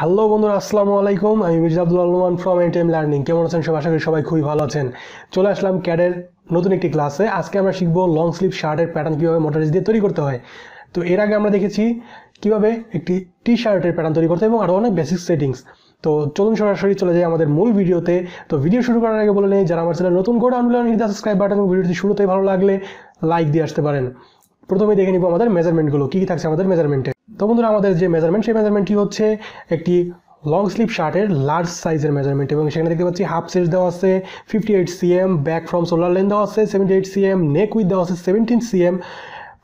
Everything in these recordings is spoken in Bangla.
হ্যালো বন্ধুরা, আসসালামু আলাইকুম। আমি Mirza Abdul Alman from N time learning কেমন আছেন সব? আশা করি সবাই খুবই ভালো আছেন। চলে আসলাম ক্যাডের নতুন একটি ক্লাসে আজকে আমরা শিখব লং স্লিভ শার্টের প্যাটার্ন কীভাবে মোটরিজ দিয়ে তৈরি করতে হয়। তো এর আগে আমরা দেখেছি কীভাবে একটি টি শার্টের প্যাটার্ন তৈরি করতে হয় এবং আরও অনেক বেসিক সেটিংস তো চলুন সরাসরি চলে যাই আমাদের মূল ভিডিওতে। তো ভিডিও শুরু করার আগে বলে নেই, যারা আমার চ্যানেল নতুন করে আনলে হিট সাবস্ক্রাইব বাটন ভিডিওটি শুরুতেই ভালো লাগলে লাইক দিয়ে আসতে পারেন। প্রথমে দেখে নিব আমাদের মেজারমেন্টগুলো কী কী থাকছে আমাদের মেজারমেন্টে তো বন্ধুরা, আমাদের যে মেজারমেন্ট সেই মেজারমেন্টটি হচ্ছে একটি লং স্লিপ শার্টের লার্জ সাইজের মেজারমেন্ট এবং সেখানে দেখতে পাচ্ছি হাফ সেট দেওয়া আছে fifty eight CM back from shoulder length দেওয়া আছে seventy eight CM neck width দেওয়া আছে seventeen CM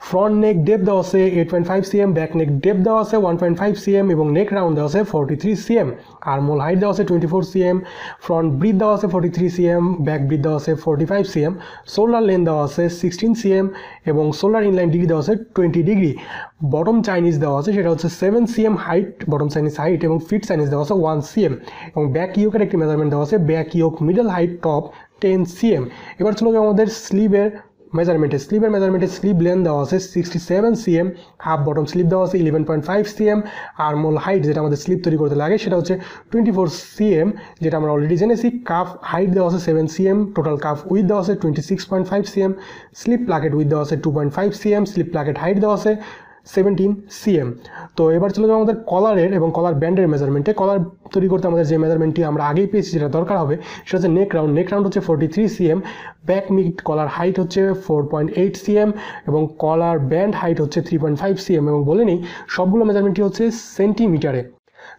front neck depth দেওয়া আছে eight point five CM back neck depth দেওয়া আছে ওয়ান পয়েন্ট ফাইভ সিএম এবং নেক রাউন্ড দেওয়া আছে forty three CM armhole height দেওয়া আছে twenty four CM front breadth দেওয়া আছে forty three CM back breadth দেওয়া আছে forty five CM shoulder length দেওয়া আছে সিক্সটিন সিএম এবং সোলার ইনলাইন ডিগ্রি দেওয়া আছে টোয়েন্টি ডিগ্রি বটম চাইনিজ দেওয়া আছে সেটা হচ্ছে seven CM height bottom Chinese height এবং ফিট চাইনিজ দেওয়া আছে ওয়ান সিএম এবং ব্যাক ইয়োকের একটি মেজারমেন্ট দেওয়া আছে back yoke middle height top ten CM এবার চলো আমাদের স্লিভের মেজারমেন্টে স্লিপের মেজারমেন্টের স্লিপ লেন দেওয়া আছে sixty seven CM half bottom sleeve দেওয়া আছে eleven point five CM armhole height যেটা আমাদের স্লিপ তৈরি করতে লাগে সেটা হচ্ছে টোয়েন্টি ফোর সিএম যেটা আমরা অলরেডি জেনেছি। কাফ হাইট দেওয়া আছে seven CM total cuff width দেওয়া আছে twenty six point five CM sleeve placket width দেওয়া আছে two point five CM sleeve placket height দেওয়া আছে সেভেন্টিন সিএম তো এবার চলে যাব আমাদের কলারের এবং কলার ব্যান্ডের মেজারমেন্টে কলার তৈরি করতে আমাদের যে মেজারমেন্টটি আমরা আগেই পেয়েছি যেটা দরকার হবে, সেটা হচ্ছে নেক রাউন্ড নেক রাউন্ড হচ্ছে forty three CM back mid collar height হচ্ছে ফোর পয়েন্ট এইট সিএম এবং কলার ব্যান্ড হাইট হচ্ছে থ্রি পয়েন্ট ফাইভ সিএম এবং বলে নিই, সবগুলো মেজারমেন্টই হচ্ছে সেন্টিমিটারে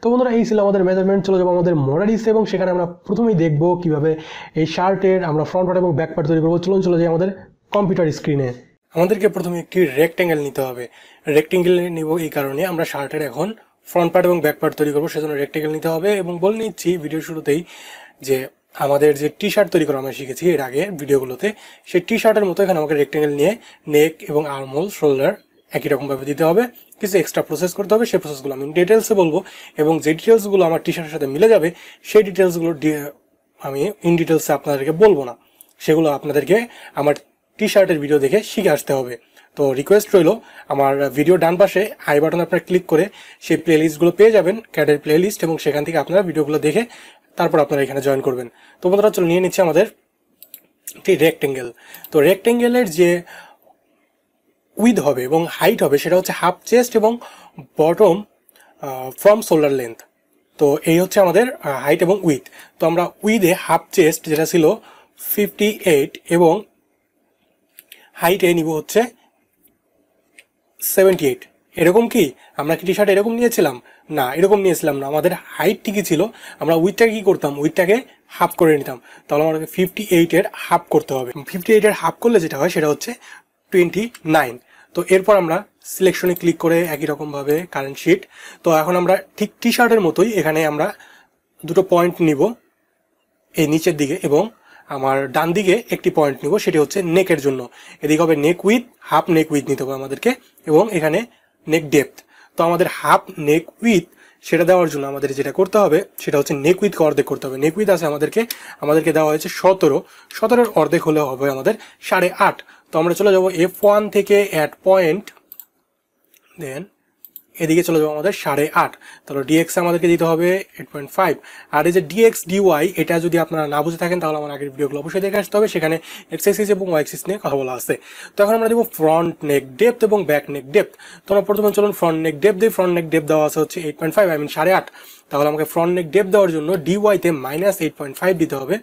তো বন্ধুরা, এই ছিল আমাদের মেজারমেন্ট চলে যাব আমাদের মোডালিস এবং সেখানে আমরা প্রথমেই দেখব কীভাবে এই শার্টের আমরা ফ্রন্ট পার্ট এবং ব্যাক পার্ট তৈরি করব। চলুন চলে যাই আমাদের কম্পিউটার স্ক্রিনে আমাদেরকে প্রথমে একটি রেক্ট্যাঙ্গেল নিতে হবে। রেক্ট্যাঙ্গেল নিব এই কারণে আমরা শার্টের এখন ফ্রন্ট পার্ট এবং ব্যাক পার্ট তৈরি করব, সেজন্য রেক্ট্যাঙ্গেল নিতে হবে এবং বলে নিচ্ছি ভিডিও শুরুতেই যে আমাদের যে টি শার্ট তৈরি করা আমরা শিখেছি এর আগে ভিডিওগুলোতে সেই টি শার্টের মতো এখানে আমাকে রেক্ট্যাঙ্গেল নিয়ে নেক এবং আর্মহোল শোল্ডার একই রকমভাবে দিতে হবে। কিছু এক্সট্রা প্রসেস করতে হবে, সেই প্রসেসগুলো আমি ডিটেলসে বলব এবং যে ডিটেলসগুলো আমার টি শার্টের সাথে মিলে যাবে, সেই ডিটেলসগুলো আমি ইন ডিটেলসে আপনাদেরকে বলব না। সেগুলো আপনাদেরকে আমার টি শার্টের ভিডিও দেখে শিখে আসতে হবে। তো রিকোয়েস্ট রইল, আমার ভিডিও ডান পাশে আই বাটন আপনারা ক্লিক করে সেই প্লে লিস্টগুলো পেয়ে যাবেন ক্যাডের প্লে লিস্ট এবং সেখান থেকে আপনারা ভিডিওগুলো দেখে তারপর আপনারা এখানে জয়েন করবেন। তো বন্ধুরা চলো নিয়ে নিচ্ছে আমাদের একটি রেক্টেঙ্গেল তো রেক্টেঙ্গেলের যে উইথ হবে এবং হাইট হবে, সেটা হচ্ছে হাফ চেস্ট এবং বটম ফ্রম শোল্ডার লেন্থ তো এই হচ্ছে আমাদের হাইট এবং উইথ তো আমরা উইথে হাফ চেস্ট যেটা ছিল ফিফটি এইট এবং হাইটে নিব হচ্ছে সেভেন্টি এইট এরকম কি? আমরা কি টি শার্ট এরকম নিয়েছিলাম? না, এরকম নিয়েছিলাম না। আমাদের হাইট ঠিকই ছিল। আমরা উইথটাকে কি করতাম? উইথটাকে হাফ করে নিতাম। তাহলে আমাদেরকে ফিফটি এইটের হাফ করতে হবে। ফিফটি এইটের হাফ করলে যেটা হয়, সেটা হচ্ছে টোয়েন্টি নাইন তো এরপর আমরা সিলেকশনে ক্লিক করে একই রকমভাবে কারেন্ট শিট তো এখন আমরা ঠিক টি শার্টের মতোই এখানে আমরা দুটো পয়েন্ট নিব এই নিচের দিকে এবং আমার ডান দিকে একটি পয়েন্ট নিব, সেটি হচ্ছে নেকের জন্য। এদিকে হবে neck width half neck width নিতে হবে আমাদেরকে, এবং এখানে নেক ডেপথ তো আমাদের হাফ নেক উইথ সেটা দেওয়ার জন্য আমাদের যেটা করতে হবে, সেটা হচ্ছে নেক উইথকে অর্ধেক করতে হবে। নেক উইথ আছে আমাদেরকে আমাদেরকে দেওয়া হয়েছে সতেরো। সতেরোর অর্ধেক হলে হবে আমাদের সাড়ে আট। তো আমরা চলে যাব এফ ওয়ান থেকে অ্যাট পয়েন্ট দেন এদিকে চলে যাব আমাদের সাড়ে আট। তাহলে ডিএক্স আমাদেরকে দিতে হবে এইট পয়েন্ট ফাইভ আর এই যে ডিএক্স ডিওয়াই এটা যদি আপনারা না বুঝে থাকেন, তাহলে আমার আগের ভিডিওগুলো অবশ্যই দেখে আসতে হবে। সেখানে এক্সাইসিস এবং ওয়াই এক্সিস নিয়ে কথা বলা আছে। তো এখন আমরা দেবো ফ্রন্ট নেক ডেপথ এবং ব্যাক নেক ডেপথ তো আমরা প্রথমে চলুন ফ্রন্ট নেক ডেপ দিই। ফ্রন্ট নেক ডেপ দেওয়া আছে হচ্ছে eight point five I mean সাড়ে আট। তাহলে আমাকে ফ্রন্ট নেক ডেপ দেওয়ার জন্য ডিওয়াইতে মাইনাস এইট পয়েন্ট ফাইভ দিতে হবে।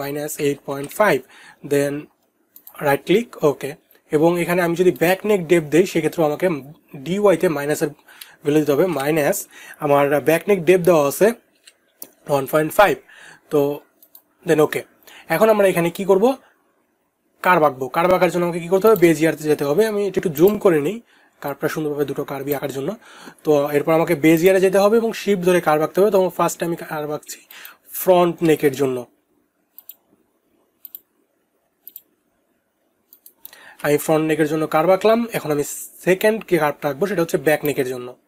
Minus eight point five then right click okay এবং এখানে আমি যদি ব্যাক নেক ডেপ দিই সেক্ষেত্রে আমাকে ডিওয়াইতে মাইনাসের ভ্যালু দিতে হবে মাইনাস আমার ব্যাক নেক ডেপ দেওয়া আছে ওয়ান পয়েন্ট ফাইভ তো দেন ওকে এখন আমরা এখানে কি করব? কার বাঁকবো কার বাঁকার জন্য আমাকে কি করতে হবে? বেজিয়ারতে যেতে হবে। আমি একটু জুম করে নিই। কার্ভটা সুন্দরভাবে দুটো কার্বি আঁকার জন্য। তো, এরপর আমাকে বেজিয়ারে যেতে হবে এবং শিপ ধরে কার বাঁকতে হবে। তখন ফার্স্ট আমি কার বাঁকছি ফ্রন্ট নেকের জন্য। আমি ফ্রন্ট নেকের জন্য কার আঁকলাম। এখন আমি সেকেন্ড কে কার্ভটা আঁকবো, সেটা হচ্ছে ব্যাক নেকের জন্য।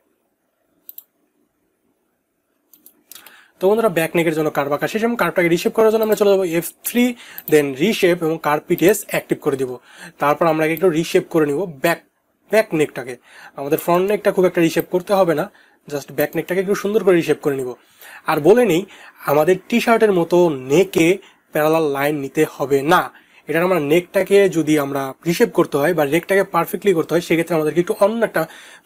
তো বন্ধুরা ব্যাক নেকের জন্য কার্ভ আঁকা শেষ এবং কার্ভটাকে রিশেপ করার জন্য আমরা চলে যাব এফ থ্রি দেন রিশেপ এবং কার্ভ পিটিএস অ্যাক্টিভ করে দিব। তারপর আমরা একটু রিশেপ করে নিব ব্যাক ব্যাক নেকটাকে আমাদের ফ্রন্ট নেকটা খুব একটা রিশেপ করতে হবে না জাস্ট ব্যাক নেকটাকে একটু সুন্দর করে রিশেপ করে নিব। আর বলে নেই, আমাদের টি শার্টের মতো নেকে প্যারালাল লাইন নিতে হবে না। এটার আমরা নেকটাকে যদি আমরা রিশেপ করতে হয় বা নেকটাকে পারফেক্টলি করতে হয়, সেক্ষেত্রে আমাদেরকে একটু অন্য একটা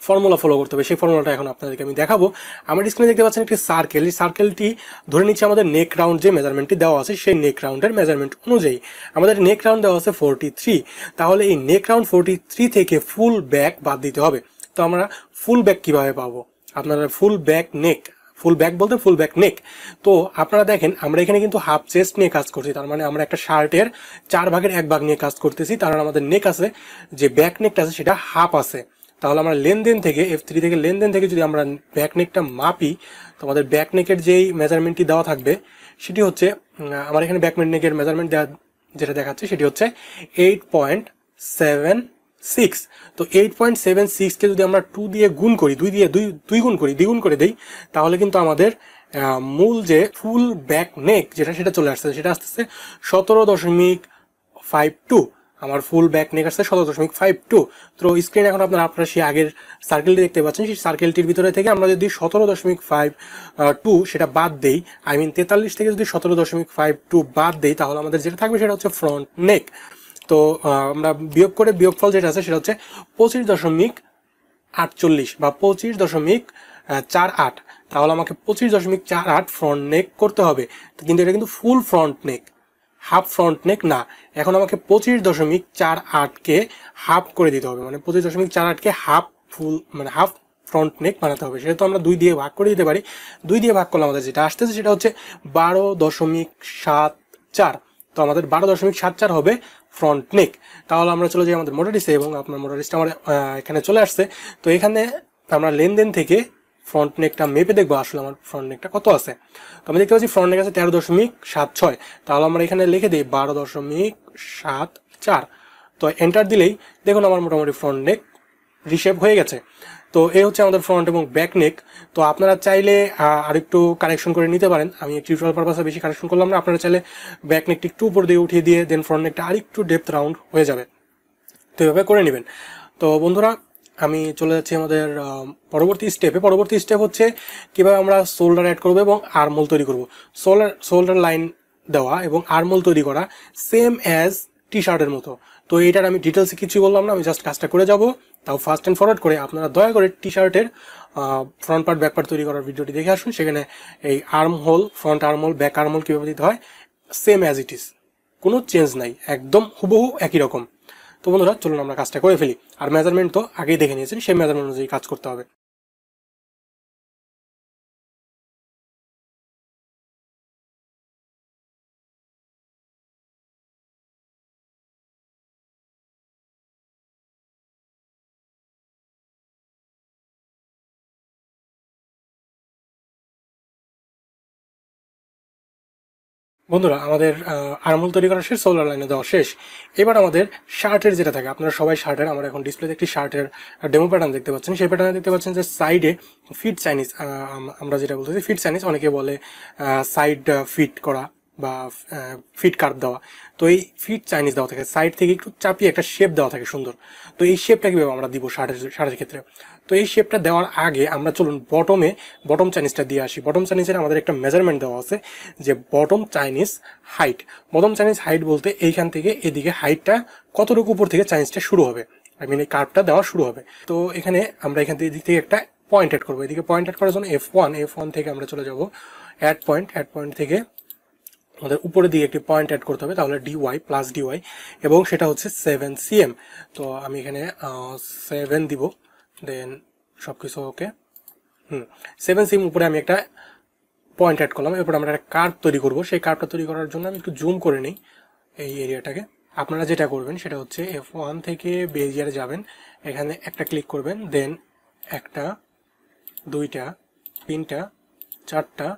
ফর্মুলা ফলো করতে হবে। সেই ফর্মুলাটা এখন আপনাদেরকে আমি দেখাবো। আমার স্ক্রিনে দেখতে পাচ্ছেন একটি সার্কেল এই সার্কেলটি ধরে নিচ্ছে আমাদের নেক রাউন্ড যে মেজারমেন্টটি দেওয়া আছে, সেই নেক রাউন্ডের মেজারমেন্ট অনুযায়ী। আমাদের নেক রাউন্ড দেওয়া আছে ফোরটি থ্রি তাহলে এই নেক রাউন্ড ফোরটি থ্রি থেকে ফুল ব্যাক বাদ দিতে হবে। তো আমরা ফুল ব্যাক কীভাবে পাবো? আপনারা full back neck full back বলতে ফুল ব্যাক নেক তো আপনারা দেখেন, আমরা এখানে কিন্তু হাফ চেস্ট নিয়ে কাজ করছি, তার মানে আমরা একটা শার্টের চার ভাগের এক ভাগ নিয়ে কাজ করতেছি, তার মানে আমাদের নেক আছে, যে ব্যাক নেকটা আছে সেটা হাফ আছে। তাহলে আমরা লেনদেন থেকে এফ থ্রি থেকে লেনদেন থেকে যদি আমরা ব্যাক নেকটা মাপি, তো আমাদের ব্যাক নেকের যেই মেজারমেন্টটি দেওয়া থাকবে, সেটি হচ্ছে আমার এখানে ব্যাক নেকের মেজারমেন্ট দেওয়া যেটা দেখাচ্ছে, সেটি হচ্ছে এইট পয়েন্ট সেভেন সিক্স তো এইট পয়েন্ট সেভেন সিক্সকে যদি আমরা টু দিয়ে গুণ করি, দুই দিয়ে দুই দুই গুণ করি, দ্বিগুণ করে দিই, তাহলে কিন্তু আমাদের মূল যে ফুল ব্যাক নেক যেটা, সেটা চলে আসছে। সেটা আসতেছে সতেরো দশমিক ফাইভ টু আমার ফুল ব্যাক নেক আসছে সতেরো দশমিক ফাইভ টু তো স্ক্রিন এখন আপনারা আপনারা সেই আগের সার্কেলটি দেখতে পাচ্ছেন। সেই সার্কেলটির ভিতরে থেকে আমরা যদি সতেরো দশমিক ফাইভ টু সেটা বাদ দেই আই মিন তেতাল্লিশ থেকে যদি সতেরো দশমিক ফাইভ টু বাদ দেই, তাহলে আমাদের যেটা থাকবে সেটা হচ্ছে ফ্রন্ট নেক তো আমরা বিয়োগ করে বিয়োগফল যেটা আছে সেটা হচ্ছে পঁচিশ দশমিক আটচল্লিশ বা পঁচিশ দশমিক চার আট। তাহলে আমাকে পঁচিশ দশমিক চার আট ফ্রন্ট নেক করতে হবে। কিন্তু এটা কিন্তু full front neck half front neck না। এখন আমাকে পঁচিশ দশমিক চার আটকে হাফ করে দিতে হবে। মানে পঁচিশ দশমিক চার আটকে হাফ ফুল মানে হাফ ফ্রন্ট নেক বানাতে হবে। সেটা তো আমরা দুই দিয়ে ভাগ করে দিতে পারি। দুই দিয়ে ভাগ করলে আমাদের যেটা আসতেছে সেটা হচ্ছে বারো দশমিক সাত চার। তো আমাদের বারো দশমিক সাত চার হবে ফ্রন্ট নেক তাহলে আমরা চলে যাই আমাদের মোটারিসে এবং আপনার মোটারিসটা আমার এখানে চলে আসছে। তো এখানে আমরা লেনদেন থেকে ফ্রন্ট নেকটা মেপে দেখব আসলে আমার ফ্রন্ট নেকটা কত আছে। তো আমি দেখতে পাচ্ছি ফ্রন্ট নেক আছে তেরো দশমিক সাত ছয়। তাহলে আমরা এখানে লিখে দিই বারো দশমিক সাত চার। তো এন্টার দিলেই দেখুন আমার মোটামুটি ফ্রন্ট নেক রিশেপ হয়ে গেছে। তো এই হচ্ছে আমাদের ফ্রন্ট এবং ব্যাক নেক তো আপনারা চাইলে আরেকটু কারেকশন করে নিতে পারেন। আমি টিউটোরিয়াল পারপাসে বেশি কারেকশন করলাম না। আপনারা চাইলে ব্যাক নেকটি একটু উপর দিয়ে উঠিয়ে দিয়ে দেন ফ্রন্ট নেকটা আরেকটু ডেপথ রাউন্ড হয়ে যাবে। তো এভাবে করে নেবেন। তো বন্ধুরা, আমি চলে যাচ্ছি আমাদের পরবর্তী স্টেপে পরবর্তী স্টেপ হচ্ছে কীভাবে আমরা শোল্ডার অ্যাড করব এবং আরমোল তৈরি করব। শোল্ডার শোল্ডার লাইন দেওয়া এবং আরমোল তৈরি করা সেম অ্যাজ টি শার্টের মতো। তো এটার আমি ডিটেলসে কিছুই বললাম না। আমি জাস্ট কাজটা করে যাব। তাও ফার্স্ট অ্যান্ড ফরওয়ার্ড করে আপনারা দয়া করে টি শার্টের ফ্রন্ট পার্ট ব্যাক পার্ট তৈরি করার ভিডিওটি দেখে আসুন। সেখানে এই arm hole front arm hole back arm hole কীভাবে দিতে হয়? সেম অ্যাজ ইট ইজ কোনো চেঞ্জ নাই। একদম হুবহু একই রকম। তো বন্ধুরা, চলুন আমরা কাজটা করে ফেলি। আর মেজারমেন্ট তো আগেই দেখে নিয়েছেন। সেই মেজারমেন্ট অনুযায়ী কাজ করতে হবে। বন্ধুরা, আমাদের আরমুল তৈরি করা শেষ সোলার লাইনে দেওয়া শেষ। এবার আমাদের শার্টের যেটা থাকে, আপনারা সবাই শার্টের, আমরা এখন ডিসপ্লেতে একটি শার্টের ডেমো প্যাটার্ন দেখতে পাচ্ছেন। সেই প্যাটার্নে দেখতে পাচ্ছেন যে সাইডে ফিট চাইনিজ আমরা যেটা বলতেছি ফিট চাইনিজ অনেকে বলে সাইড ফিট করা। বা ফিট কার্ভ দেওয়া। তো এই ফিট চাইনিজ দেওয়া থাকে। সাইড থেকে একটু চাপিয়ে একটা শেপ দেওয়া থাকে সুন্দর। তো এই শেপটা কীভাবে আমরা দিব শার্টের শার্টের ক্ষেত্রে। তো এই শেপটা দেওয়ার আগে আমরা চলুন বটমে বটম চাইনিজটা দিয়ে আসি। বটম চাইনিজের আমাদের একটা মেজারমেন্ট দেওয়া আছে যে bottom Chinese height bottom Chinese height বলতে এইখান থেকে এদিকে হাইটটা কতটুকু উপর থেকে চাইনিজটা শুরু হবে। আই মিন এই কার্ভটা দেওয়া শুরু হবে। তো এখানে আমরা এখান থেকে এদিক থেকে একটা পয়েন্ট অ্যাড করব। এদিকে পয়েন্ট অ্যাড করার জন্য এফ ওয়ান এফ ওয়ান থেকে আমরা চলে যাব। অ্যাড পয়েন্ট অ্যাড পয়েন্ট থেকে আমাদের উপরে দিকে একটি পয়েন্ট অ্যাড করতে হবে, তাহলে ডিওয়াই প্লাস ডিওয়াই এবং সেটা হচ্ছে সেভেন সিএম তো আমি এখানে সেভেন দিব দেন সব কিছু ওকে হুম সেভেন সিএম উপরে আমি একটা পয়েন্ট অ্যাড করলাম, এরপর আমরা একটা কার্ভ তৈরি করব। সেই কার্ভটা তৈরি করার জন্য আমি একটু জুম করে নিই এই এরিয়াটাকে আপনারা যেটা করবেন, সেটা হচ্ছে এফ ওয়ান থেকে বেজিয়ারে যাবেন, এখানে একটা ক্লিক করবেন দেন একটা, দুইটা, তিনটা, চারটা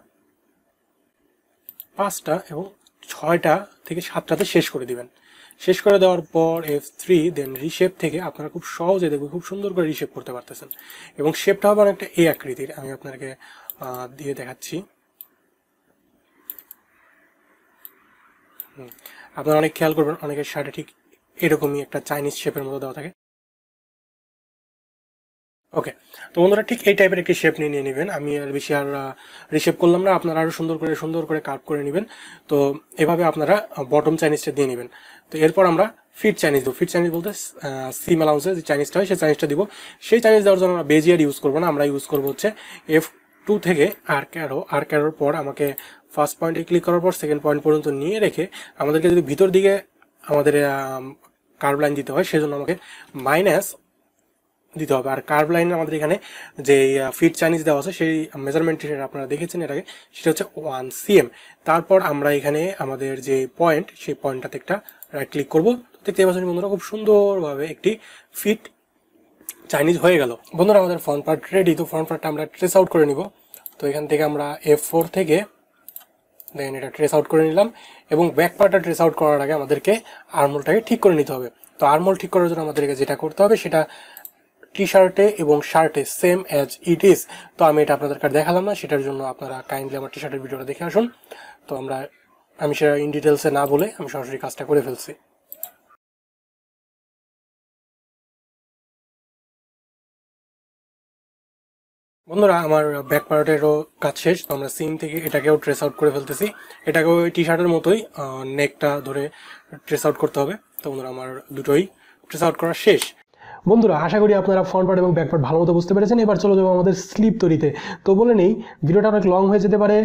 পাঁচটা এবং ছয়টা থেকে সাতটাতে শেষ করে দিবেন। শেষ করে দেওয়ার পর এফ থ্রি দেন রিশেপ থেকে আপনারা খুব সহজে দেখবেন, খুব সুন্দর করে রিশেপ করতে পারতেছেন। এবং শেপটা হবে অনেকটা এই আকৃতির, আমি আপনাকে দিয়ে দেখাচ্ছি। আপনারা অনেক খেয়াল করবেন, অনেকের শার্টে ঠিক এরকমই একটা চাইনিজ শেপের মতো দেওয়া থাকে। ওকে তো বন্ধুরা ঠিক এই টাইপের একটি শেপ নিয়ে নিয়ে নেবেন। আমি আর বেশি আর রিশেপ করলাম না। আপনারা আরও সুন্দর করে সুন্দর করে কাট করে নেবেন। তো এভাবে আপনারা বটম চাইনিজটা দিয়ে নেবেন। তো এরপর আমরা ফিট চাইনিজ দেবো। ফিট চাইনিজ বলতে সিম অ্যালাউন্সে যে চাইনিজটা হয়, সেই চাইনিজটা দিব। সেই চাইনিজ দেওয়ার জন্য আমরা বেজিয়ার ইউজ করব না। আমরা ইউজ করব হচ্ছে এফ টু থেকে আর ক্যারো আর ক্যারোর পর আমাকে ফার্স্ট পয়েন্টে ক্লিক করার পর সেকেন্ড পয়েন্ট পর্যন্ত নিয়ে রেখে আমাদেরকে যদি ভিতর দিকে আমাদের কার্ভ লাইন দিতে হয়, সেজন্য আমাকে মাইনাস দিতে হবে। আর কার্ভ লাইনে আমাদের এখানে যে ফিট চাইনিজ দেওয়া আছে, সেই মেজারমেন্ট আপনারা দেখেছেন আগে, সেটা হচ্ছে ওয়ান সিএম তারপর আমরা এখানে আমাদের যে পয়েন্ট সেই পয়েন্টটাতে একটা রাইট ক্লিক করব। দেখতে পাচ্ছেন বন্ধুরা, খুব সুন্দরভাবে একটি ফিট চাইনিজ হয়ে গেল। বন্ধুরা, আমাদের ফ্রন্ট পার্ট রেডি তো ফ্রন্ট পার্টটা আমরা ট্রেস আউট করে নিব। তো এখান থেকে আমরা এফ ফোর থেকে দেন এটা ট্রেস আউট করে নিলাম, এবং ব্যাক পার্টটা ট্রেস আউট করার আগে আমাদেরকে আর্মোলটাকে ঠিক করে নিতে হবে। তো আর্মোল ঠিক করার জন্য আমাদেরকে যেটা করতে হবে, সেটা টি শার্টে এবং শার্টে সেম অ্যাজ ইট ইজ তো আমি এটা আপনাদেরকে দেখালাম না, সেটার জন্য আপনারা কাইন্ডলি আমার টি শার্টের ভিডিওটা দেখে আসুন। তো আমরা, আমি সেটা ইন ডিটেলসে না বলে আমি সরাসরি কাজটা করে ফেলছি। বন্ধুরা, আমার ব্যাক পার্টেরও কাজ শেষ, তো আমরা সিম থেকে এটাকেও ট্রেস আউট করে ফেলতেছি। এটাকেও ওই টি শার্টের মতোই নেকটা ধরে ট্রেস আউট করতে হবে। তো বন্ধুরা, আমার দুটোই ট্রেস আউট করা শেষ। বন্ধুরা, আশা করি আপনারা ফ্রন্ট পার্ট এবং ব্যাক পার্ট ভালো মতো বুঝতে পেরেছেন। এবার চলে যাব আমাদের স্লিপ তৈরিতে। তো বলে নেই, ভিডিওটা অনেক লং হয়ে যেতে পারে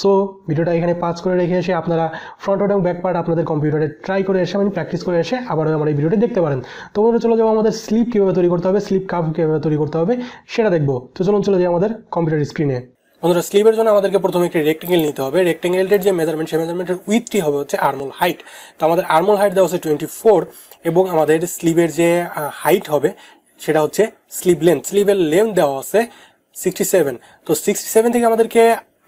সো ভিডিওটা এখানে পাস করে রেখে এসে আপনারা ফ্রন্ট পার্ট এবং ব্যাক পার্ট আপনাদের কম্পিউটারে ট্রাই করে এসে মানে প্র্যাকটিস করে এসে আবারও আমার এই ভিডিওটি দেখতে পারেন। তো বন্ধুরা, চলে যাব আমাদের স্লিপ কীভাবে তৈরি করতে হবে স্লিপ কাপ কীভাবে তৈরি করতে হবে, সেটা দেখব। তো চলুন চলে যাই আমাদের কম্পিউটার স্ক্রিনে বন্ধুরা স্লিভের জন্য আমাদেরকে প্রথমে একটি রেক্টেঙ্গেল নিতে হবে। রেক্টেঙ্গেলটির যে মেজারমেন্ট সেই মেজারমেন্টের উইথটি হবে হচ্ছে আর্মল হাইট তো আমাদের আর্মল হাইট দেওয়া হচ্ছে টোয়েন্টি ফোর এবং আমাদের স্লিভের যে হাইট হবে, সেটা হচ্ছে স্লিভ লেন্থ স্লিভের লেন্থ দেওয়া আছে সিক্সটি সেভেন তো সিক্সটি সেভেন থেকে আমাদেরকে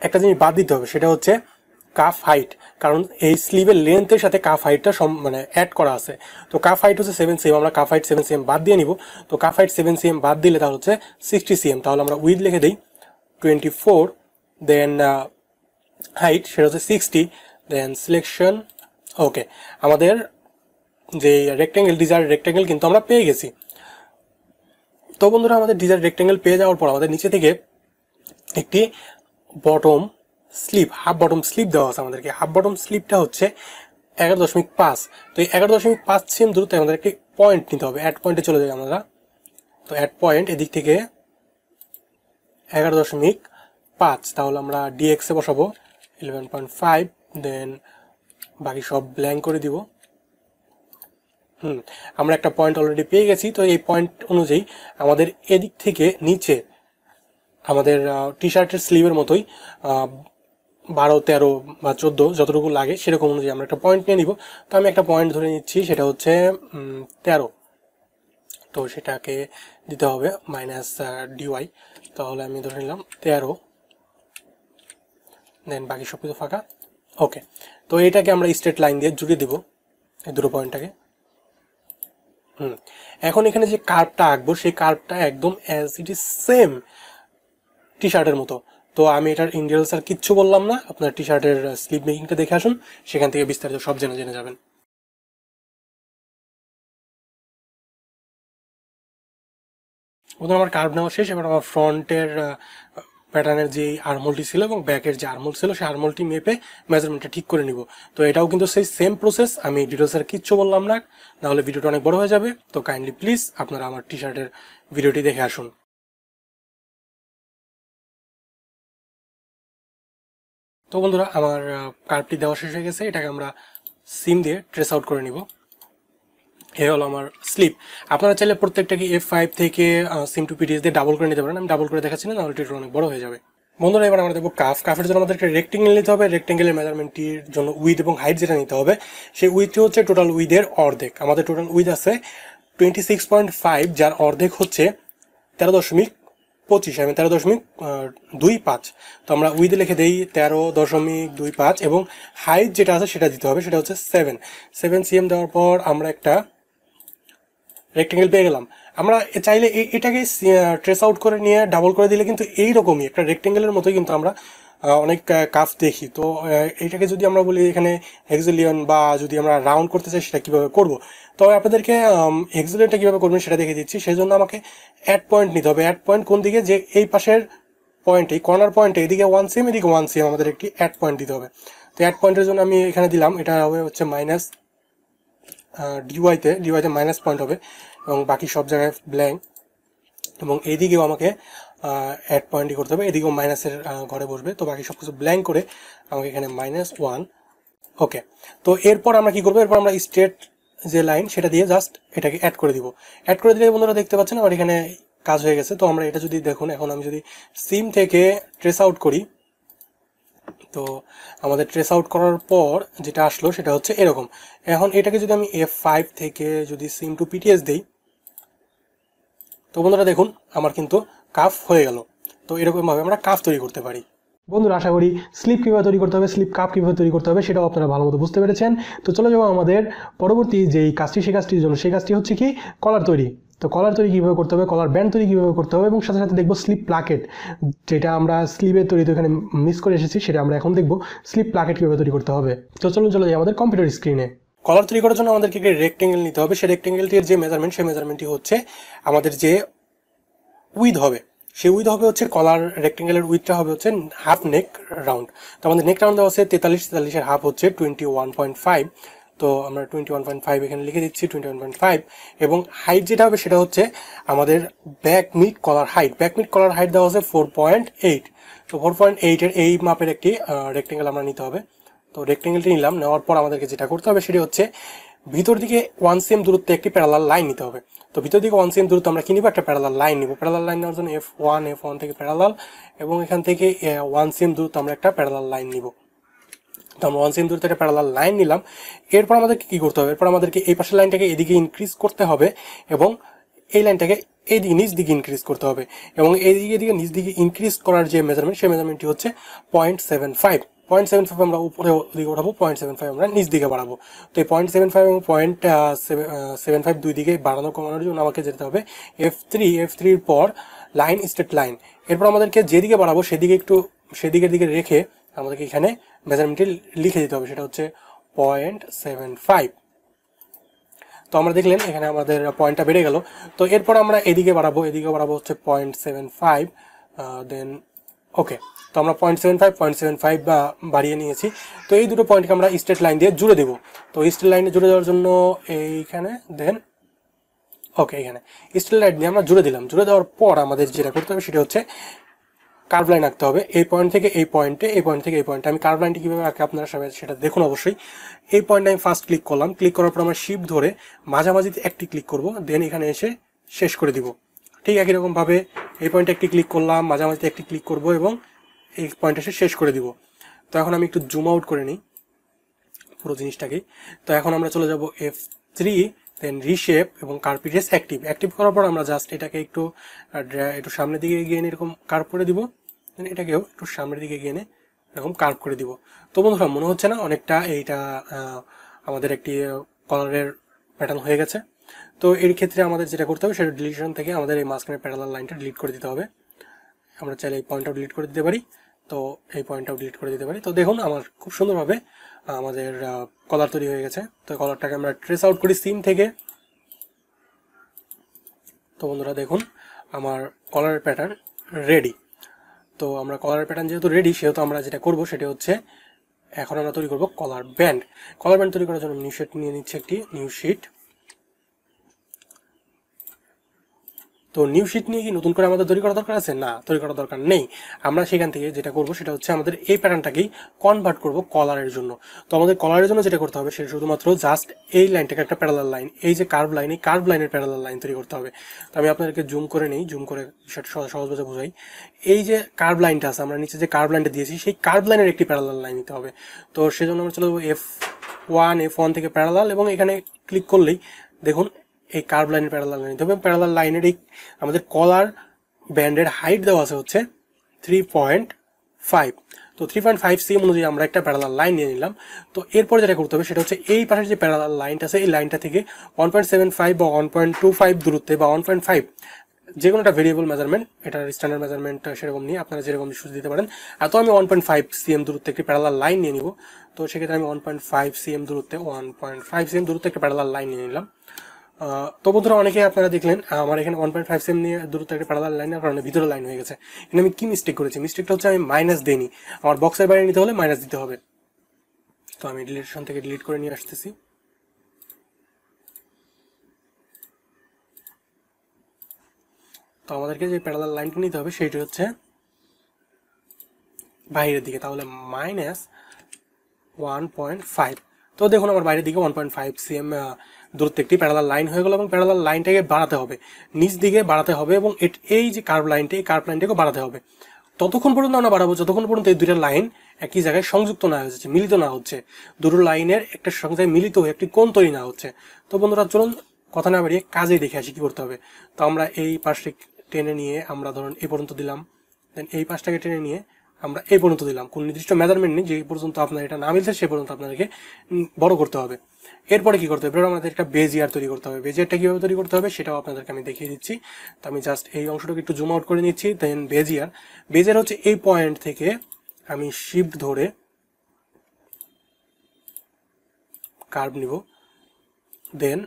একটা জিনিস বাদ দিতে হবে, সেটা হচ্ছে কাফ হাইট কারণ এই স্লিভের লেন্থের সাথে কাফ হাইটটা সম মানে অ্যাড করা আছে। তো কাফ হাইট হচ্ছে সেভেন সিএম আমরা কাফ হাইট সেভেন সিএম বাদ দিয়ে নিব। তো কাফ হাইট সেভেন সিএম বাদ দিলে তাহলে হচ্ছে সিক্সটি সিএম তাহলে আমরা উইথ লিখে দিই টোয়েন্টি ফোর দেন হাইট সেটা হচ্ছে সিক্সটি দেন সিলেকশন ওকে আমাদের যে রেক্টেঙ্গেল ডিজায়ার রেক্টেঙ্গেল কিন্তু আমরা পেয়ে গেছি। তো বন্ধুরা, আমাদের ডিজায়ার রেক্টেঙ্গেল পেয়ে যাওয়ার পর আমাদের নিচে থেকে একটি bottom sleeve half bottom sleeve দেওয়া আছে আমাদেরকে। হাফ বটম স্লিপটা হচ্ছে এগারো দশমিক পাঁচ। তো এই এগারো দশমিক পাঁচ সিম দূরত্বে আমাদের একটি পয়েন্ট নিতে হবে। অ্যাড পয়েন্টে চলে যাই আমরা। তো অ্যাড পয়েন্ট এদিক থেকে এগারো দশমিক পাঁচ। তাহলে আমরা ডিএক্সে বসাবো ইলেভেন পয়েন্ট ফাইভ দেন বাকি সব ব্ল্যাঙ্ক করে দিব। হুম, আমরা একটা পয়েন্ট অলরেডি পেয়ে গেছি, তো এই পয়েন্ট অনুযায়ী আমাদের এদিক থেকে নিচে আমাদের টি শার্টের স্লিভের মতোই বারো, তেরো বা চোদ্দ যতটুকু লাগে সেরকম অনুযায়ী আমরা একটা পয়েন্ট নিয়ে নিব। তো আমি একটা পয়েন্ট ধরে নিচ্ছি, সেটা হচ্ছে তেরো। তো সেটাকে দিতে হবে মাইনাস ডিওয়াই তাহলে আমি ধরে নিলাম তেরো। দেন বাকি সব কিছু ফাঁকা। ওকে তো এটাকে আমরা স্ট্রেট লাইন দিয়ে জুড়ে দিব, এই দুটো পয়েন্টটাকে হুম। এখন এখানে যে কার্ভটা আঁকবো, সেই কার্ভটা একদম as it is same T শার্টের মতো। তো আমি এটার ইন্ডিয়ালস আর কিচ্ছু বললাম না, আপনার টি শার্টের স্লিপ মেকিংটা দেখে আসুন, সেখান থেকে বিস্তারিত সব জেনে জেনে যাবেন। আমার কার্ভ নেওয়া শেষ, এবার আমার ফ্রন্টের প্যাটার্নের যে আর্মলটি ছিল এবং ব্যাকের যে আর্মল ছিল, সেই আর্মলটি মেপে মেজারমেন্টটা ঠিক করে নিব। তো এটাও কিন্তু সেই সেম প্রসেস আমি ডিটেলসের কিচ্ছু বললাম না, নাহলে ভিডিওটা অনেক বড় হয়ে যাবে। তো কাইন্ডলি প্লিজ আপনারা আমার টি শার্টের ভিডিওটি দেখে আসুন। তো বন্ধুরা, আমার কার্ভটি দেওয়া শেষ হয়ে গেছে। এটাকে আমরা সিম দিয়ে ট্রেস আউট করে নিব। এ হলো আমার স্লিপ। আপনারা চাইলে প্রত্যেকটাকে এফ ফাইভ থেকে সিম টু পিডিএস দিয়ে ডাবল করে নিতে পারেন। আমি ডাবল করে দেখাচ্ছি না নাহলে অনেক বড় হয়ে যাবে। বন্ধুরা, এবার আমরা দেখব কাফ। কাফের জন্য আমাদের একটা রেক্টেঙ্গেল নিতে হবে। রেক্টেঙ্গেলের মেজারমেন্টটির জন্য উইথ এবং হাইট যেটা নিতে হবে, সেই উইথটি হচ্ছে টোটাল উইথের অর্ধেক। আমাদের টোটাল উইথ আছে টোয়েন্টি সিক্স পয়েন্ট ফাইভ যার অর্ধেক হচ্ছে তেরো দশমিক পঁচিশ আমি তেরো দশমিক দুই পাঁচ। তো আমরা উইথ লিখে দিই তেরো দশমিক দুই পাঁচ এবং হাইট যেটা আছে সেটা দিতে হবে, সেটা হচ্ছে সেভেন সেভেন সিএম দেওয়ার পর আমরা একটা রেক্টেঙ্গেল পেয়ে গেলাম। আমরা চাইলে এটাকে ট্রেস আউট করে নিয়ে ডাবল করে দিলে কিন্তু এইরকমই একটা রেক্টেঙ্গেলের মতোই কিন্তু আমরা অনেক কাফ দেখি। তো এটাকে যদি আমরা বলি এখানে হেক্সেলিয়ন বা যদি আমরা রাউন্ড করতে চাই সেটা কীভাবে করব? তো আপনাদেরকে হেক্সেলিয়নটা কীভাবে করবেন সেটা দেখে দিচ্ছি। সেই জন্য আমাকে অ্যাড পয়েন্ট নিতে হবে। অ্যাড পয়েন্ট কোন দিকে? যে এই পাশের পয়েন্ট এই কর্নার পয়েন্টে এদিকে ওয়ান সিএম এদিকে ওয়ান সিএম আমাদের একটি অ্যাড পয়েন্ট দিতে হবে। তো অ্যাড পয়েন্টের জন্য আমি এখানে দিলাম। এটা হবে হচ্ছে মাইনাস ডিওয়াইতে ডিওয়াইতে মাইনাস পয়েন্ট হবে এবং বাকি সব জায়গায় ব্ল্যাঙ্ক এবং এইদিকেও আমাকে অ্যাড পয়েন্টই করতে হবে। এদিকেও মাইনাসের ঘরে বসবে। তো বাকি সব কিছু ব্ল্যাঙ্ক করে আমাকে এখানে মাইনাস ওয়ান ওকে তো এরপর আমরা কি করব? এরপর আমরা স্ট্রেট যে লাইন সেটা দিয়ে জাস্ট এটাকে অ্যাড করে দিব। অ্যাড করে দিলে বন্ধুরা দেখতে পাচ্ছেন আমার এখানে কাজ হয়ে গেছে। তো আমরা এটা যদি দেখুন, এখন আমি যদি সিম থেকে ট্রেস আউট করি তো আমাদের ট্রেস আউট করার পর যেটা আসলো সেটা হচ্ছে এরকম। এখন এটাকে যদি আমি এফ ফাইভ থেকে যদি সিম টু পিটিএস দিই, তো বন্ধুরা দেখুন, আমার কিন্তু কাফ হয়ে গেল। তো এরকমভাবে আমরা কাফ তৈরি করতে পারি। বন্ধুরা, আশা করি স্লিপ কীভাবে তৈরি করতে হবে স্লিপ কাপ কীভাবে তৈরি করতে হবে, সেটাও আপনারা ভালো মতো বুঝতে পেরেছেন। তো চলে যাব আমাদের পরবর্তী যেই কাজটি, সেই কাজটির জন্য। সেই কাজটি হচ্ছে কি? কলার তৈরি। তো কলার তৈরি কীভাবে করতে হবে? কলার ব্যান্ড তৈরি কীভাবে করতে হবে? এবং সাথে সাথে দেখব স্লিপ প্লাকেট যেটা আমরা স্লিপের তৈরি তো এখানে মিস করে এসেছি, সেটা আমরা এখন দেখব স্লিপ প্লাকেট কীভাবে তৈরি করতে হবে। তো চলুন, চলে যাই আমাদের কম্পিউটার স্ক্রিনে কলার তৈরি করার জন্য আমাদেরকে একটি রেক্টেঙ্গেল নিতে হবে? সেই রেক্টেঙ্গেলটির যে মেজারমেন্ট সেই মেজারমেন্টটি হচ্ছে আমাদের যে উইথ হবে। সেই উইথ হবে হচ্ছে কলার রেক্টেঙ্গেলের উইথটা হবে হচ্ছে হাফ নেক রাউন্ড তো আমাদের নেক রাউন্ড দেওয়া আছে তেতাল্লিশ, তেতাল্লিশের হাফ হচ্ছে টোয়েন্টি ওয়ান পয়েন্ট ফাইভ তো আমরা টোয়েন্টি ওয়ান পয়েন্ট ফাইভ এখানে লিখে দিচ্ছি টোয়েন্টি ওয়ান পয়েন্ট ফাইভ এবং হাইট যেটা হবে সেটা হচ্ছে আমাদের back mid collar height back mid collar height দেওয়া হচ্ছে ফোর পয়েন্ট এইট তো ফোর পয়েন্ট এইটের এই মাপের একটি রেক্টেঙ্গেল আমরা নিতে হবে। তো রেক্টেঙ্গেলটি নিলাম, নেওয়ার পর আমাদেরকে যেটা করতে হবে সেটি হচ্ছে ভিতর দিকে ওয়ান সেম দূরত্বে একটি প্যারালাল লাইন নিতে হবে। তো ভিতর দিকে ওয়ান সেম দূরত্ব আমরা কি নিব? একটা প্যারালাল লাইন নিব। প্যারালাল লাইন নেওয়ার জন্য এফ ওয়ান এফ ওয়ান থেকে প্যারালাল এবং এখান থেকে ওয়ান সেম দূরত্ব আমরা একটা প্যারালাল লাইন নিব। তো আমরা ওয়ান দূরত্বে একটা প্যারালাল লাইন নিলাম। এরপর আমাদেরকে কি করতে হবে? এরপর আমাদেরকে এই পাশের লাইনটাকে এদিকে ইনক্রিজ করতে হবে এবং এই লাইনটাকে এই দিকে নিচ দিকে ইনক্রিজ করতে হবে এবং এই দিকে দিকে নিচ দিকে ইনক্রিজ করার যে মেজারমেন্ট সেই মেজারমেন্টটি হচ্ছে point seven five point seven five আমরা উপরে দিকে উঠাবো পয়েন্ট সেভেন ফাইভ আমরা নিচ দিকে বাড়াবো। তো এই পয়েন্ট সেভেন ফাইভ এবং পয়েন্ট সেভেন ফাইভ দুই দিকে বাড়ানো, কমানোর জন্য আমাকে যেতে হবে এফ থ্রি এফ থ্রির পর লাইন স্ট্রেট লাইন এরপর আমাদেরকে যেদিকে বাড়াবো, সেদিকে একটু, সেদিকের দিকে রেখে আমাদেরকে এখানে মেজারমেন্টটি লিখে দিতে হবে, সেটা হচ্ছে পয়েন্ট সেভেন ফাইভ তো আমরা দেখলেন এখানে আমাদের পয়েন্টটা বেড়ে গেল। তো এরপর আমরা এদিকে বাড়াবো এদিকে বাড়াবো হচ্ছে point seven five then okay তো আমরা point seven five point seven five বা বাড়িয়ে নিয়েছি। তো এই দুটো পয়েন্টকে আমরা স্ট্রেট লাইন দিয়ে জুড়ে দেবো। তো স্ট্রেট লাইনে জুড়ে দেওয়ার জন্য এইখানে দেন ওকে এখানে। স্ট্রেট লাইন দিয়ে আমরা জুড়ে দিলাম। জুড়ে দেওয়ার পর আমাদের যেটা করতে হবে সেটা হচ্ছে কার্ভ লাইন আঁকতে হবে। এই পয়েন্ট থেকে এই পয়েন্টে এই পয়েন্ট থেকে এই পয়েন্টে আমি কার্ভ লাইনটি কীভাবে আঁকে আপনারা সবাই সেটা দেখুন অবশ্যই। এই পয়েন্টে আমি ফার্স্ট ক্লিক করলাম। ক্লিক করার পর আমার শিপ ধরে মাঝামাঝিতে একটি ক্লিক করব। দেন এখানে এসে শেষ করে দিব। ঠিক একই রকমভাবে এই পয়েন্টে একটি ক্লিক করলাম, মাঝামাঝিতে একটি ক্লিক করব এবং এই পয়েন্টে এসে শেষ করে দিব। তো এখন আমি একটু জুম আউট করে নিই পুরো জিনিসটাকেই তো এখন আমরা চলে যাব এফ থ্রি দেন রিশেপ এবং কার্পিটেস অ্যাক্টিভ অ্যাক্টিভ করার পর আমরা জাস্ট এটাকে একটু একটু সামনের দিকে গিয়ে এরকম কার্ভ করে দিব। এটাকেও একটু সামনের দিকে এগিয়ে এনে এরকম কার্ভ করে দিব। তো বন্ধুরা, মনে হচ্ছে না অনেকটা এইটা আমাদের একটি কলারের প্যাটার্ন হয়ে গেছে। তো এর ক্ষেত্রে আমাদের যেটা করতে হবে, সেটা ডিলিশন থেকে আমাদের এই মাঝখানে প্যারালাল লাইনটা ডিলিট করে দিতে হবে। আমরা চাইলে এই পয়েন্টটাও ডিলিট করে দিতে পারি। তো এই পয়েন্টটাও ডিলিট করে দিতে পারি। তো দেখুন, আমার খুব সুন্দরভাবে আমাদের কলার তৈরি হয়ে গেছে। তো কলারটাকে আমরা ট্রেস আউট করি সিম থেকে। তো বন্ধুরা, দেখুন, আমার কলারের প্যাটার্ন রেডি তো আমরা কলার প্যাটার্ন যেহেতু রেডি সেহেতু আমরা যেটা করব সেটা হচ্ছে এখন আমরা তৈরি করব কলার ব্যান্ড কলার ব্যান্ড তৈরি করার জন্য নিউ শিট নিয়ে নিচ্ছে একটি নিউ শিট তো নিউ শিট নিয়ে কি নতুন করে আমাদের তৈরি করা দরকার আছে? না, তৈরি করার দরকার নেই। আমরা সেখান থেকে যেটা করব সেটা হচ্ছে আমাদের এই প্যাটার্নটাকেই কনভার্ট করব কলারের জন্য। তো আমাদের কলারের জন্য যেটা করতে হবে সেটা শুধুমাত্র জাস্ট এই লাইনটাকে একটা প্যারালাল লাইন এই যে কার্ভ লাইন এই কার্ভ লাইনের প্যারালাল লাইন তৈরি করতে হবে। তো আমি আপনাদেরকে জুম করে নেই জুম করে সেটা সহজভাবে বোঝাই। এই যে কার্ভ লাইনটা আছে, আমরা নিচে যে কার্ভ লাইনটা দিয়েছি, সেই কার্ভ লাইনের একটি প্যারালাল লাইন নিতে হবে। তো সেজন্য আমরা চলে যাব এফ ওয়ান এফ ওয়ান থেকে প্যারালাল এবং এখানে ক্লিক করলেই দেখুন এই কার্ভ লাইনের প্যারালাল লাইন নিতে প্যারালাল লাইনের এই আমাদের কলার ব্যান্ডের হাইট দেওয়া আছে হচ্ছে থ্রি পয়েন্ট ফাইভ তো থ্রি পয়েন্ট ফাইভ সিএম অনুযায়ী আমরা একটা প্যারালাল লাইন নিয়ে নিলাম। তো এরপর যেটা করতে হবে, সেটা হচ্ছে এই পাশের যে প্যারালাল লাইনটা আছে, এই লাইনটা থেকে ওয়ান পয়েন্ট সেভেন ফাইভ বা ওয়ান পয়েন্ট টু ফাইভ দূরত্বে বা ওয়ান পয়েন্ট ফাইভ যে কোনো একটা ভেরিয়েবল মেজারমেন্ট এটার স্ট্যান্ডার্ড মেজারমেন্ট সেরকম নিয়ে আপনারা যেরকম ইস্যুস দিতে পারেন। এত আমি ওয়ান পয়েন্ট ফাইভ সিএম দূরত্বে একটি প্যারালাল লাইন নিয়ে নিব। তো সেক্ষেত্রে আমি ওয়ান পয়েন্ট ফাইভ সিএম দূরত্বে ওয়ান পয়েন্ট ফাইভ সিএম দূরত্বে একটা প্যারালাল লাইন নিয়ে নিলাম। তো বন্ধুরা অনেকে আপনারা দেখলেন আমার এখানে ওয়ান পয়েন্ট ফাইভ সেম নিয়ে দূরত্ব একটা প্যারালাল লাইনের কারণে ভিতরে লাইন হয়ে গেছে। এখানে আমি কি মিস্টেক করেছি? মিস্টেকটা হচ্ছে আমি মাইনাস দিইনি। আমার বক্সের বাইরে নিতে হলে মাইনাস দিতে হবে। তো আমি ডিলিটেশন থেকে ডিলিট করে নিয়ে আসতেছি। তো আমাদেরকে যে প্যারালাল লাইনটা নিতে হবে, সেটি হচ্ছে বাইরের দিকে। তাহলে মাইনাস ওয়ান পয়েন্ট ফাইভ তো দেখুন, আমার বাইরের দিকে ওয়ান পয়েন্ট ফাইভ সিএম দূরত্ব একটি প্যারালাল লাইন হয়ে গেল এবং প্যারালাল লাইনটাকে বাড়াতে হবে। নিচ দিকে বাড়াতে হবে এবং এই যে কার্ভ লাইনটা এই কার্ভ লাইনটাকে বাড়াতে হবে। ততক্ষণ পর্যন্ত আমরা বাড়াবো, যতক্ষণ পর্যন্ত এই দুইটা লাইন একই জায়গায় সংযুক্ত না হচ্ছে মিলিত না হচ্ছে। দুটো লাইনের একটা সঙ্গে মিলিত হয়ে একটি কোণ তৈরি না হচ্ছে। তো বন্ধুরা, চলুন কথা না বাড়িয়ে কাজে দেখে আসি কি করতে হবে। তো আমরা এই পাশটি টেনে নিয়ে আমরা ধরুন এই পর্যন্ত দিলাম দেন এই পাশটাকে টেনে নিয়ে আমরা এই পর্যন্ত দিলাম। কোন নির্দিষ্ট মেজারমেন্ট নেই, যে পর্যন্ত আপনার এটা না মিলছে, সে পর্যন্ত আপনাদেরকে বড় করতে হবে। এরপরে কি করতে হবে? আমাদের একটা বেজিয়ার তৈরি করতে হবে। বেজিয়ারটা কীভাবে তৈরি করতে হবে? সেটাও আপনাদেরকে আমি দেখিয়ে দিচ্ছি। তো আমি জাস্ট এই অংশটাকে একটু জুম আউট করে নিচ্ছি দেন বেজিয়ার বেজিয়ার হচ্ছে এই পয়েন্ট থেকে আমি শিফট ধরে কার্ভ নিব দেন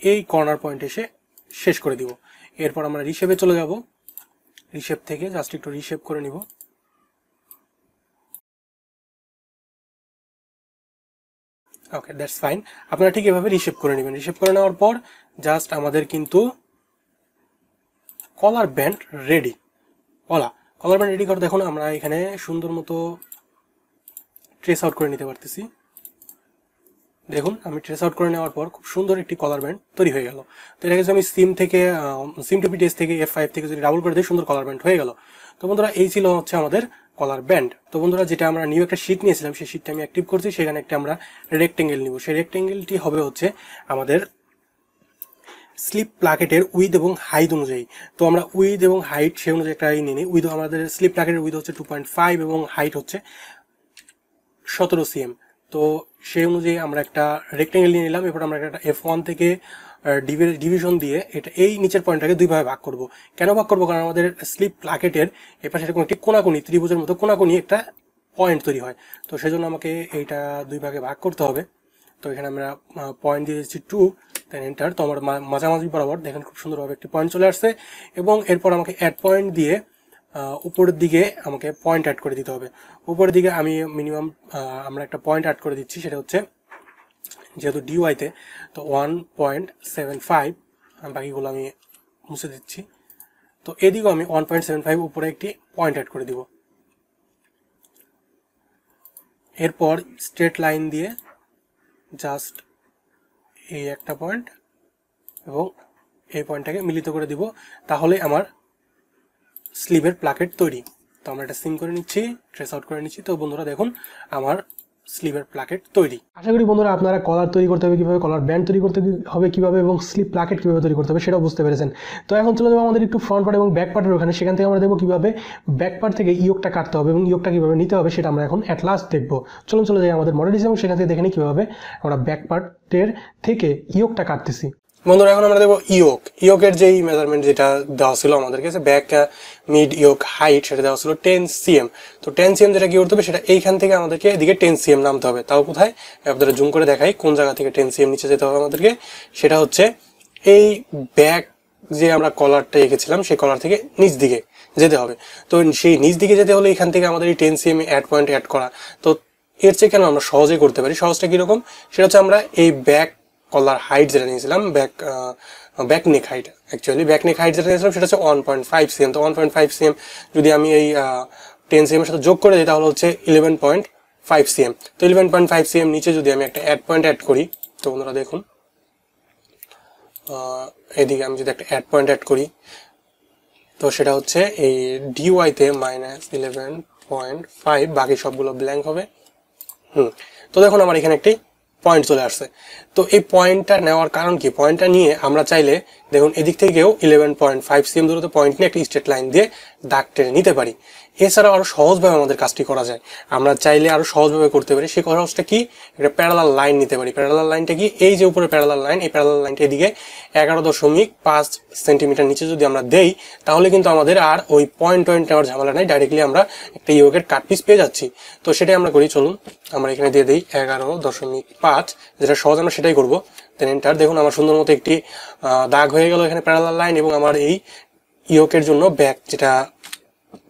এই কর্নার পয়েন্ট এসে শেষ করে দিব। এরপর আমরা রিশেপে চলে যাব। রিশেপ থেকে জাস্ট একটু রিশেপ করে নিব। ওকে দ্যাটস ফাইন আপনারা ঠিক এভাবে রিশেপ করে নেবেন। রিশেপ করে নেওয়ার পর জাস্ট আমাদের কিন্তু কলার ব্যান্ড রেডি কলা কলার ব্যান্ড রেডি করে দেখুন, আমরা এখানে সুন্দর মতো ট্রেস আউট করে নিতে পারতেছি। দেখুন, আমি ট্রেস আউট করে নেওয়ার পর খুব সুন্দর একটি কলার ব্যান্ড তৈরি হয়ে গেল। তো এটা যদি আমি সিম থেকে সিম টিপি টেস্ট থেকে এফ ফাইভ থেকে যদি ডাবল করে দিই, সুন্দর কলার ব্যান্ড হয়ে গেল। তো বন্ধুরা, এই ছিল হচ্ছে আমাদের কলার ব্যান্ড। তো বন্ধুরা, যেটা আমরা নিউ একটা শীট নিয়েছিলাম, সেই শীটটা আমি অ্যাক্টিভ করছি, সেখানে একটা আমরা রেক্টেঙ্গেল নিব। সেই রেক্টেঙ্গেলটি হবে হচ্ছে আমাদের স্লিপ প্লাকেটের উইথ এবং হাইট অনুযায়ী। তো আমরা উইথ এবং হাইট সে অনুযায়ী একটা নিয়ে নিই। উইথ আমাদের স্লিপ প্লাকেটের উইথ হচ্ছে টু পয়েন্ট ফাইভ এবং হাইট হচ্ছে সতেরো সিএম তো সেই অনুযায়ী আমরা একটা রেক্টেঙ্গেল নিয়ে নিলাম। এরপর আমরা একটা এফ ওয়ান থেকে ডিভিশন দিয়ে এটা এই নিচের পয়েন্টটাকে দুই ভাগে করব। কেন ভাগ করব? কারণ আমাদের স্লিপ প্লাকেটের এপাশে এরকম একটি কোনাকুনি, ত্রিভুজের মতো কোনাকুনি একটা পয়েন্ট তৈরি হয়। তো সেই জন্য আমাকে এইটা দুই ভাগে ভাগ করতে হবে। তো এখানে আমরা পয়েন্ট দিয়ে দিচ্ছি টু দেন এন্টার তো আমার মাঝামাঝি বরাবর দেখেন খুব সুন্দরভাবে একটি পয়েন্ট চলে আসছে এবং এরপর আমাকে অ্যাড পয়েন্ট দিয়ে উপরের দিকে আমাকে পয়েন্ট অ্যাড করে দিতে হবে। উপরের দিকে আমি মিনিমাম আমরা একটা পয়েন্ট অ্যাড করে দিচ্ছি, সেটা হচ্ছে যেহেতু ডিওয়াইতে তো ওয়ান পয়েন্ট সেভেন ফাইভ বাকিগুলো আমি মুছে দিচ্ছি। তো এদিকেও আমি ওয়ান পয়েন্ট সেভেন ফাইভ উপরে একটি পয়েন্ট অ্যাড করে দিব। এরপর স্ট্রেট লাইন দিয়ে জাস্ট এই একটা পয়েন্ট এবং এই পয়েন্টটাকে মিলিত করে দিব। তাহলে আমার স্লিভের প্লাকেট তৈরি। তো আমরা এটা সিম করে নিচ্ছি ট্রেস আউট করে নিচ্ছি। তো বন্ধুরা দেখুন, আমার স্লিভের প্লাকেট তৈরি। আশা করি বন্ধুরা আপনারা কলার তৈরি করতে হবে কীভাবে কলার ব্যান্ড তৈরি করতে হবে কীভাবে এবং স্লিপ প্লাকেট কীভাবে তৈরি করতে হবে সেটাও বুঝতে পেরেছেন। তো এখন চলে যাব আমাদের একটু ফ্রন্ট পার্ট এবং ব্যাক পার্টের ওখানে। সেখান থেকে আমরা দেখব কীভাবে ব্যাক পার্ট থেকে ইয়োগটা কাটতে হবে এবং ইয়োগটা কীভাবে নিতে হবে সেটা আমরা এখন অ্যাট লাস্ট দেখব। চলুন চলে যাই আমাদের মডেল এবং সেখান থেকে দেখে নিই কীভাবে আমরা ব্যাক পার্টের থেকে ইয়োগটা কাটতেছি। বন্ধুরা, এখন আমরা দেখব ইয়োক। ইয়োকের যেই মেজারমেন্ট যেটা দেওয়া ছিল আমাদের কাছে ব্যাক মিড ইয়োক হাইট সেটা দেওয়া ছিল টেন সিএম তো টেন সিএম যেটা কি করতে হবে, সেটা এইখান থেকে আমাদেরকে এদিকে টেন সিএম নামতে হবে। তাও কোথায়? আপনারা জুম করে দেখাই কোন জায়গা থেকে টেন সিএম নিচে যেতে হবে আমাদেরকে। সেটা হচ্ছে এই ব্যাক যে আমরা কলারটা এঁকেছিলাম সেই কলার থেকে নিচ দিকে যেতে হবে। তো সেই নিচ দিকে যেতে হলে এখান থেকে আমাদের এই ten cm add point add করা। তো এর চেয়ে কেন আমরা সহজে করতে পারি? সহজটা কীরকম সেটা হচ্ছে আমরা এই ব্যাক কলার হাইট যেটা নিয়েছিলাম back back neck height actually back neck height যেটা নিয়েছিলাম সেটা হচ্ছে ওয়ান পয়েন্ট ফাইভ সিএম তো ওয়ান পয়েন্ট ফাইভ সিএম যদি আমি এই টেন সিএম এর সাথে যোগ করে দিই তাহলে হচ্ছে ইলেভেন পয়েন্ট ফাইভ সিএম তো ইলেভেন পয়েন্ট ফাইভ সিএম নিচে যদি আমি একটা অ্যাড পয়েন্ট অ্যাড করি, তো বন্ধুরা দেখুন এদিকে আমি যদি একটা অ্যাড পয়েন্ট অ্যাড করি, তো সেটা হচ্ছে এই ডিওয়াইতে মাইনাস ইলেভেন পয়েন্ট ফাইভ বাকি সবগুলো ব্ল্যাঙ্ক হবে। হুম, তো দেখুন আমার এখানে একটি পয়েন্ট চলে আসছে। তো এই পয়েন্টটা নেওয়ার কারণ কি? পয়েন্টটা নিয়ে আমরা চাইলে দেখুন, এদিক থেকেও ইলেভেন পয়েন্ট ফাইভ সিএম দূরত্ব পয়েন্ট নিয়ে একটা স্ট্রেট লাইন দিয়ে দাগ টেনে নিতে পারি। এছাড়াও আরও সহজভাবে আমাদের কাজটি করা যায়। আমরা চাইলে আরও সহজভাবে করতে পারি। সেই সহজটা কি, একটা প্যারালাল লাইন নিতে পারি। প্যারালাল লাইনটা কি? এই যে উপরে প্যারালাল লাইন এই প্যারালাল লাইনটা এদিকে এগারো দশমিক পাঁচ সেন্টিমিটার নিচে যদি আমরা দেই, তাহলে কিন্তু আমাদের আর ওই পয়েন্ট পয়েন্ট নেওয়ার ঝামেলা নাই। ডাইরেক্টলি আমরা একটা ইয়োগের কাট পিস পেয়ে যাচ্ছি। তো সেটাই আমরা করি। চলুন, আমরা এখানে দিয়ে দিই এগারো দশমিক পাঁচ। যেটা সহজ, আমরা সেটাই করব। দেন এন্টার দেখুন, আমার সুন্দর মতো একটি দাগ হয়ে গেল এখানে প্যারালাল লাইন এবং আমার এই ইয়োকের জন্য ব্যাক যেটা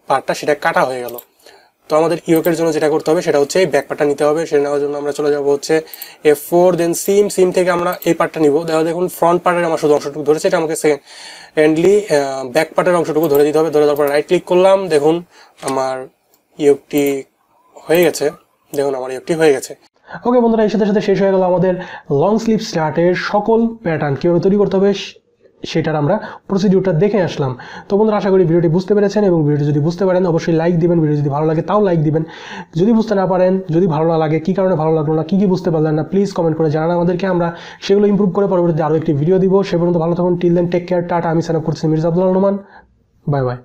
পার্টটা সেটা কাটা হয়ে গেল। তো আমাদের ইয়োকের জন্য যেটা করতে হবে সেটা হচ্ছে এই ব্যাক পার্টটা নিতে হবে। সেটা নেওয়ার জন্য আমরা চলে যাব হচ্ছে এফ ফোর দেন সিম সিম থেকে আমরা এই পার্টটা নিব। দেখো দেখুন ফ্রন্ট পার্টের আমার শুধু অংশটুকু ধরেছে, এটা আমাকে সেকেন্ডলি ব্যাক পার্টের অংশটুকু ধরে দিতে হবে। ধরে দেওয়ার পর রাইট ক্লিক করলাম, দেখুন আমার ইয়োকটি হয়ে গেছে। দেখুন আমার ইয়োকটি হয়ে গেছে। ওকে বন্ধুরা, এর সাথে সাথে শেষ হয়ে গেল আমাদের লং স্লিপ স্টার্টের সকল প্যাটার্ন কীভাবে তৈরি করতে হবে? সেটার আমরা প্রসিডিউরটা দেখে আসলাম। তো বন্ধুরা, আশা করি ভিডিওটি বুঝতে পেরেছেন এবং ভিডিওটি যদি বুঝতে পারেন, অবশ্যই লাইক দিবেন, ভিডিও যদি ভালো লাগে তাও লাইক দিবেন। যদি বুঝতে না পারেন, যদি ভালো না লাগে, কী কারণে ভালো লাগল না, কী কী বুঝতে পারলেন না প্লিজ কমেন্ট করে জানান আমাদেরকে। আমরা সেগুলো ইম্প্রুভ করে পরবর্তীতে আরও একটি ভিডিও দিব। সে পর্যন্ত ভালো থাকুন। Till then take care tata, আমি সাইন আপ করছি মির্জা আব্দুল রহমান। Bye bye